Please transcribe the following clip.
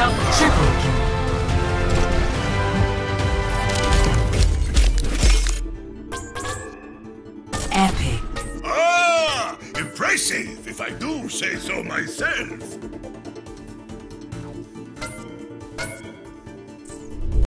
なシェフを決め Epic. Ah! Impressive, if I do say so myself.